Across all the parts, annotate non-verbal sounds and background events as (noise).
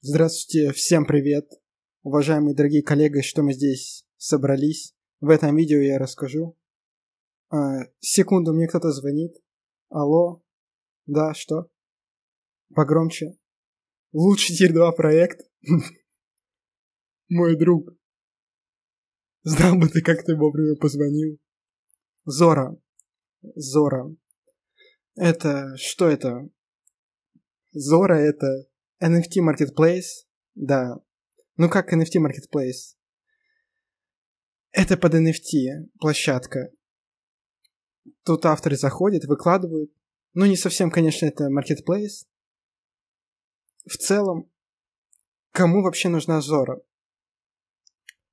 Здравствуйте, всем привет, уважаемые дорогие коллеги, что мы здесь собрались. В этом видео я расскажу. А, секунду, мне кто-то звонит. Алло, да, что? Погромче. Лучший тир 2 проект. (laughs) Мой друг. Знал бы ты, как ты вовремя позвонил. Зора. Зора. Это... Что это? Зора это NFT Marketplace, да. Ну как NFT Marketplace? Это под NFT площадка. Тут авторы заходят, выкладывают. Ну, не совсем, конечно, это Marketplace. В целом, кому вообще нужна Зора?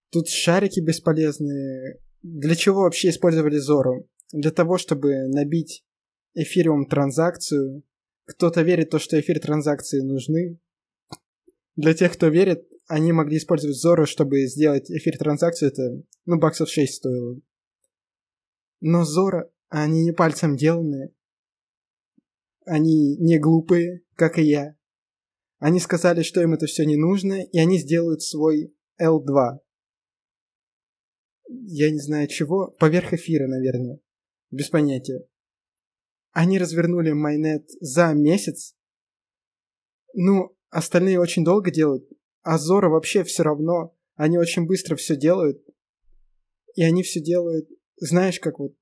Тут шарики бесполезные. Для чего вообще использовали Зору? Для того, чтобы набить эфириум транзакцию кто-то верит в то, что эфир транзакции нужны. Для тех, кто верит, они могли использовать Зору, чтобы сделать эфир транзакцию. Это, ну, баксов 6 стоило. Но Зора, они не пальцем деланные. Они не глупые, как и я. Они сказали, что им это все не нужно, и они сделают свой L2. Я не знаю чего, поверх эфира, наверное. Без понятия. Они развернули майнет за месяц. Ну, остальные очень долго делают. А Зора вообще все равно. Они очень быстро все делают. И они все делают, знаешь, как вот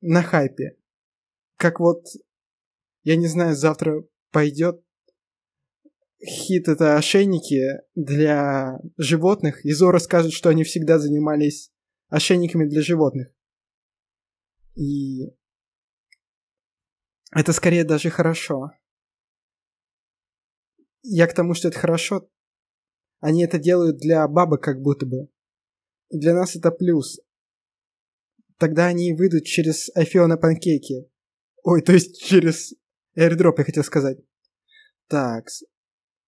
на хайпе. Как вот, я не знаю, завтра пойдет хит это ошейники для животных, и Зора скажет, что они всегда занимались ошейниками для животных. И это скорее даже хорошо. Я к тому, что это хорошо. Они это делают для бабок как будто бы. И для нас это плюс. Тогда они выйдут через IFO на панкейки. Ой, то есть через airdrop, я хотел сказать. Так,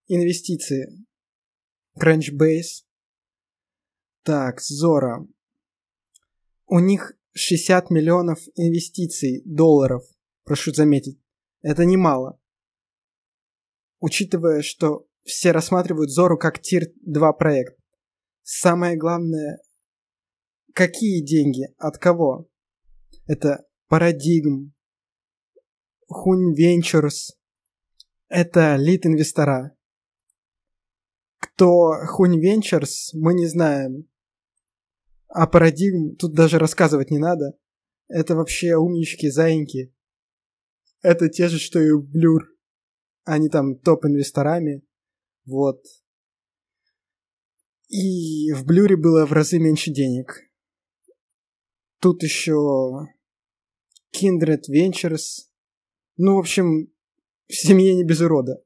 инвестиции. Crunchbase. Так, Zora. У них 60 миллионов инвестиций долларов – прошу заметить. Это немало. Учитывая, что все рассматривают Зору как тир-2 проект. Самое главное, какие деньги, от кого? Это Paradigm, Хунь Ventures, это лид-инвестора. Кто Хунь Ventures, мы не знаем. А Paradigm тут даже рассказывать не надо. Это вообще умнички, заиньки. Это те же, что и Blur. Они там топ-инвесторами. Вот. И в Блюре было в разы меньше денег. Тут еще Kindred Ventures. Ну, в общем, в семье не без урода.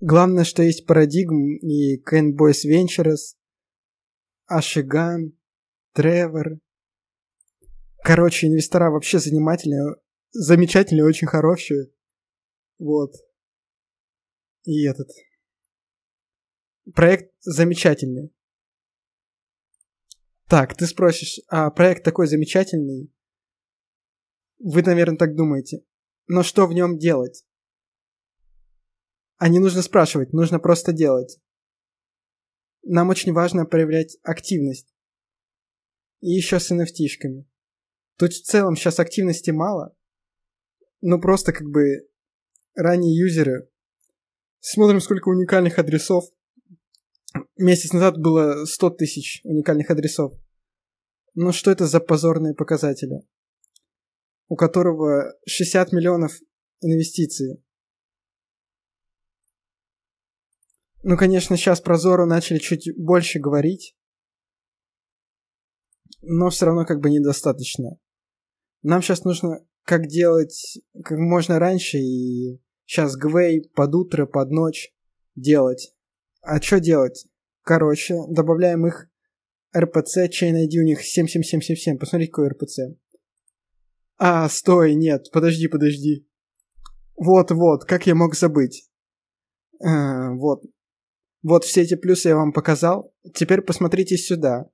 Главное, что есть Paradigm и Ken Boys Ventures, Ашиган, Тревор. Короче, инвестора вообще занимательные замечательные, очень хорошие. Вот. И этот. Проект замечательный. Так, ты спросишь, а проект такой замечательный? Вы, наверное, так думаете. Но что в нем делать? А не нужно спрашивать, нужно просто делать. Нам очень важно проявлять активность. И еще с nft Тут в целом сейчас активности мало, ну, просто как бы ранние юзеры. Смотрим, сколько уникальных адресов. Месяц назад было 100 тысяч уникальных адресов. Ну, что это за позорные показатели? У которого 60 миллионов инвестиций. Ну, конечно, сейчас про Зору начали чуть больше говорить. Но все равно как бы недостаточно. Нам сейчас нужно как делать как можно раньше и сейчас гвей под утро, под ночь делать. А что делать? Короче, добавляем их РПЦ, chain ID у них 77777. Посмотри, какой РПЦ. А, стой, нет, подожди, подожди. Вот-вот, как я мог забыть? А, вот. Вот все эти плюсы я вам показал. Теперь посмотрите сюда.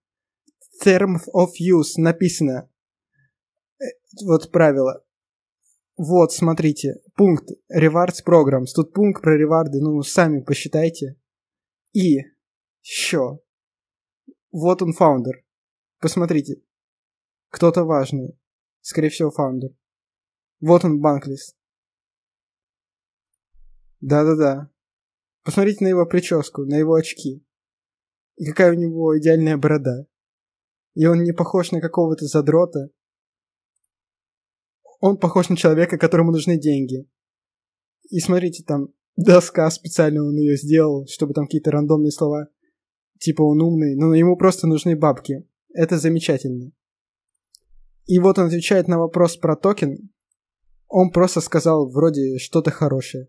Term of use написано. Э, вот правило. Вот, смотрите, пункт Rewards Programs. Тут пункт про реварды, ну, сами посчитайте. И еще. Вот он фаундер. Посмотрите. Кто-то важный. Скорее всего, фаундер. Вот он, банклист. Да-да-да. Посмотрите на его прическу, на его очки. И какая у него идеальная борода. И он не похож на какого-то задрота. Он похож на человека, которому нужны деньги. И смотрите, там доска специально он ее сделал, чтобы там какие-то рандомные слова. Типа он умный, но ему просто нужны бабки. Это замечательно. И вот он отвечает на вопрос про токен. Он просто сказал вроде что-то хорошее.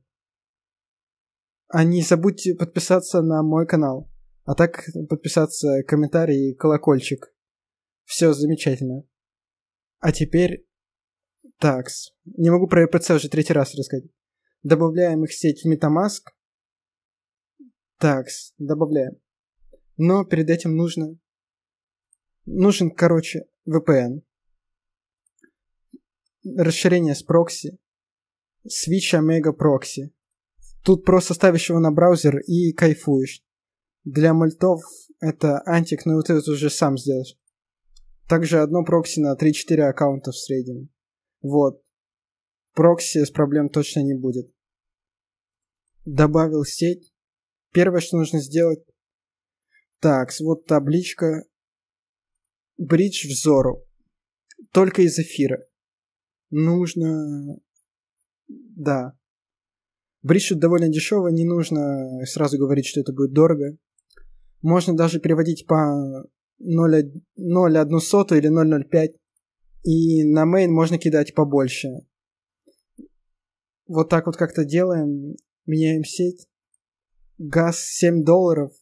А не забудьте подписаться на мой канал. А так подписаться, комментарий и колокольчик. Все замечательно. А теперь... Такс. Не могу про RPC уже третий раз рассказать. Добавляем их сеть в Metamask. Такс. Добавляем. Но перед этим нужно... Нужен, короче, VPN. Расширение с прокси. Switch Omega Proxy. Тут просто ставишь его на браузер и кайфуешь. Для мультов это антик, но вот это уже сам сделаешь. Также одно прокси на 3-4 аккаунта в среднем. Вот. Прокси с проблем точно не будет. Добавил сеть. Первое, что нужно сделать. Так, вот табличка. Бридж взору. Только из эфира. Нужно... Да. Бридж довольно дешево, не нужно сразу говорить, что это будет дорого. Можно даже переводить по 0,1 соту или 0,05. И на main можно кидать побольше. Вот так вот как-то делаем. Меняем сеть. Газ 7 долларов.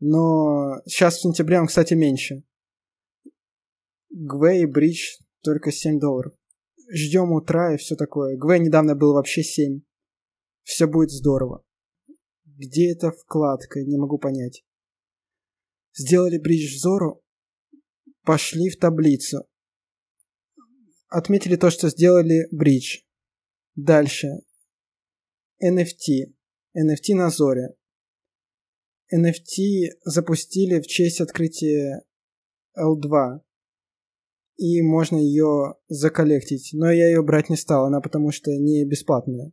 Но сейчас в сентябре он, кстати, меньше. Гвей и Бридж только 7 долларов. Ждем утра и все такое. Гвей недавно был вообще 7. Все будет здорово. Где эта вкладка? Не могу понять. Сделали бридж взору, пошли в таблицу. Отметили то, что сделали бридж. Дальше. NFT. NFT на Зоре. NFT запустили в честь открытия L2. И можно ее заколлектить. Но я ее брать не стал, она потому что не бесплатная.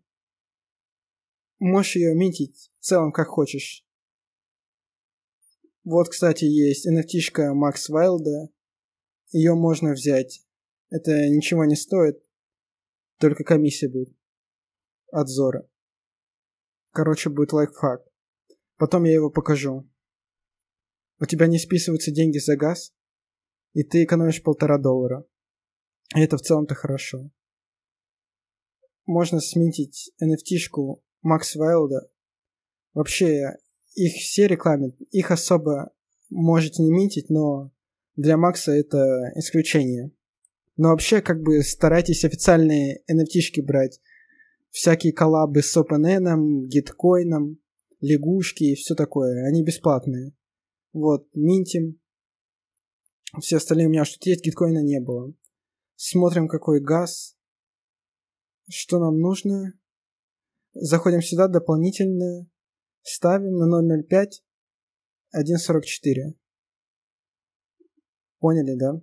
Можешь ее минтить в целом как хочешь. Вот, кстати, есть NFT-шка Макс Вайлда. Ее можно взять. Это ничего не стоит. Только комиссия будет. От Зора. Короче, будет лайфхак. Потом я его покажу. У тебя не списываются деньги за газ, и ты экономишь полтора доллара. И это в целом-то хорошо. Можно сменить NFT-шку Макс Вайлда. Вообще, их все рекламят, их особо можете не минтить, но для Макса это исключение. Но вообще, как бы, старайтесь официальные NFT-шки брать. Всякие коллабы с OpenN, гиткоином, лягушки и все такое. Они бесплатные. Вот, минтим. Все остальные у меня что-то есть, гиткоина не было. Смотрим, какой газ. Что нам нужно. Заходим сюда, дополнительное. Ставим на 0.05 1.44. Поняли, да?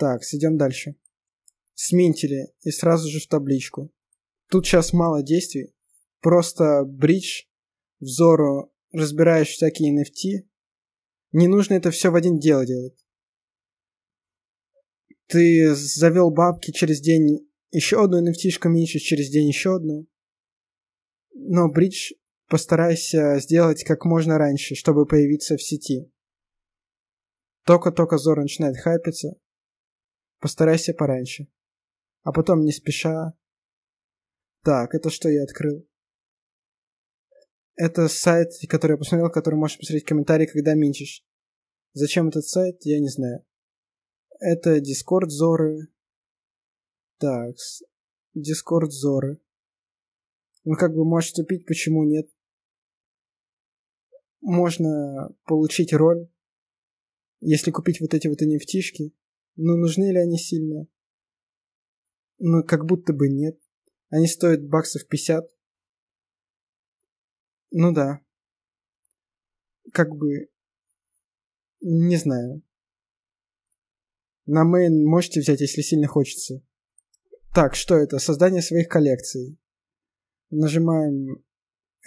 Так, идем дальше. Сминтили и сразу же в табличку. Тут сейчас мало действий. Просто бридж, взору разбираешь всякие NFT. Не нужно это все в один дело делать. Ты завел бабки через день еще одну NFT меньше, через день еще одну. Но бридж постарайся сделать как можно раньше, чтобы появиться в сети. Только-только Зора начинает хайпиться, постарайся пораньше. А потом не спеша. Так, это что я открыл? Это сайт, который я посмотрел, который можешь посмотреть комментарии, когда минчишь. Зачем этот сайт, я не знаю. Это Discord Зоры. Так, Discord Зоры. Он как бы может вступить, почему нет можно получить роль, если купить вот эти вот nft Но нужны ли они сильно? Ну, как будто бы нет. Они стоят баксов 50. Ну да. как бы, не знаю. На main можете взять, если сильно хочется. Так, что это? Создание своих коллекций. Нажимаем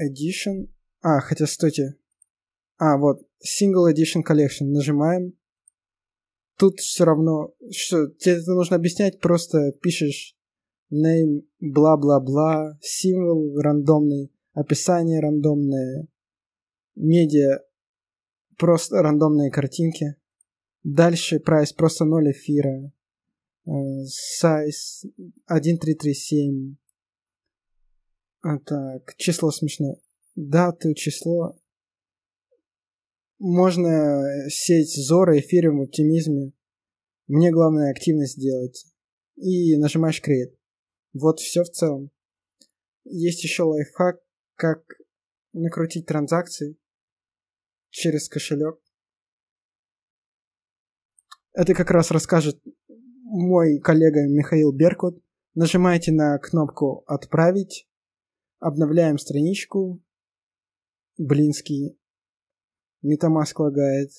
Edition. А, хотя, стойте. А, вот, Single Edition Collection. Нажимаем. Тут все равно, что тебе это нужно объяснять, просто пишешь name, бла-бла-бла, символ рандомный, описание рандомное, медиа, просто рандомные картинки. Дальше прайс просто 0 эфира. Size 1337. Так, число смешное. Дату, число. Можно сеть Зора, эфириум в оптимизме. Мне главное активность сделать. И нажимаешь Create. Вот все в целом. Есть еще лайфхак, как накрутить транзакции через кошелек. Это как раз расскажет мой коллега Михаил Беркут. Нажимаете на кнопку «Отправить», обновляем страничку, Блинский, Metamask лагает.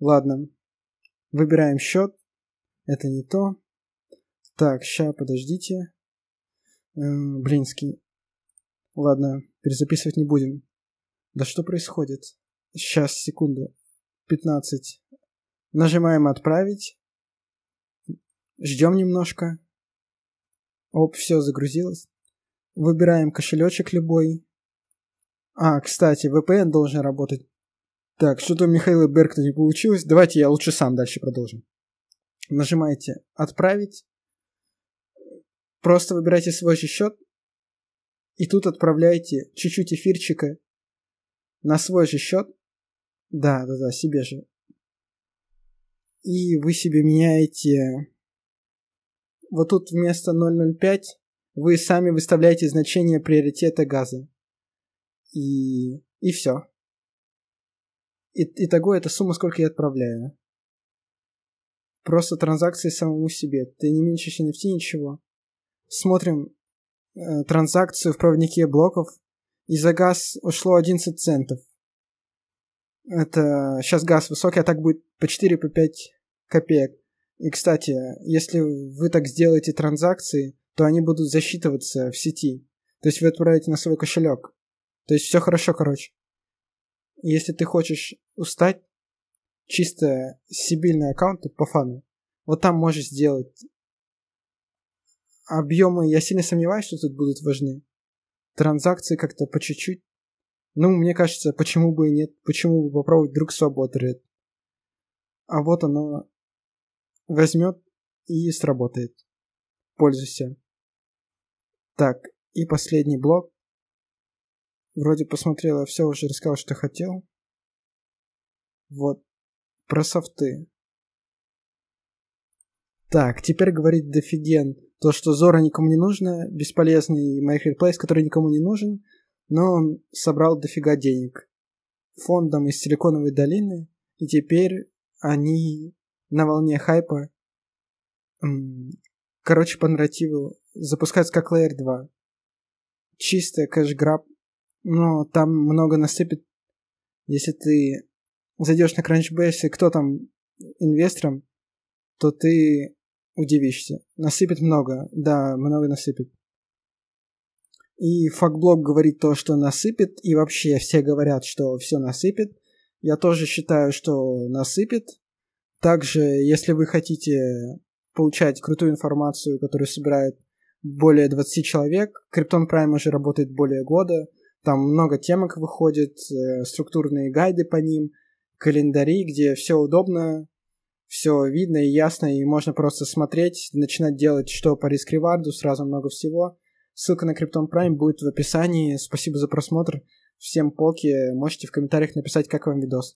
Ладно, выбираем счет, это не то. Так, ща, подождите. Эм, Блинский. Ладно, перезаписывать не будем. Да что происходит? Сейчас, секунду. 15. Нажимаем «Отправить». Ждем немножко. Оп, все загрузилось. Выбираем кошелечек любой. А, кстати, VPN должен работать. Так, что-то у Михаила Беркта не получилось. Давайте я лучше сам дальше продолжим. Нажимаете «Отправить». Просто выбирайте свой же счет. И тут отправляете чуть-чуть эфирчика на свой же счет. Да, да, да, себе же. И вы себе меняете вот тут вместо 0.05 вы сами выставляете значение приоритета газа. И, и все. И, итого это сумма, сколько я отправляю. Просто транзакции самому себе. Ты не меньше NFT, ничего. Смотрим э, транзакцию в проводнике блоков. И за газ ушло 11 центов. Это сейчас газ высокий, а так будет по 4-5 по копеек. И, кстати, если вы так сделаете транзакции, то они будут засчитываться в сети. То есть вы отправляете на свой кошелек. То есть все хорошо, короче. Если ты хочешь устать, чисто сибильные аккаунты по фану, вот там можешь сделать. Объемы, я сильно сомневаюсь, что тут будут важны. Транзакции как-то по чуть-чуть. Ну, мне кажется, почему бы и нет, почему бы попробовать вдруг сработает. А вот оно возьмет и сработает. Пользуйся. Так, и последний блок. Вроде посмотрела все, уже рассказал, что хотел. Вот, про софты. Так, теперь говорит дофиген. То, что Зора никому не нужно, бесполезный Marketplace, который никому не нужен, но он собрал дофига денег фондом из Силиконовой долины, и теперь они на волне хайпа, короче, по нарративу, запускаются как Layer 2. Чистая кэш-граб, но там много насыпет. Если ты зайдешь на Crunchbase, кто там инвестором, то ты удивишься. Насыпет много, да, много насыпет. И факблог говорит то, что насыпет, и вообще все говорят, что все насыпет. Я тоже считаю, что насыпет. Также, если вы хотите получать крутую информацию, которую собирает более 20 человек, Криптон Prime уже работает более года, там много темок выходит, э, структурные гайды по ним, календари, где все удобно, все видно и ясно, и можно просто смотреть, начинать делать что по рискриварду, сразу много всего. Ссылка на Криптон Prime будет в описании. Спасибо за просмотр. Всем полки. Можете в комментариях написать, как вам видос.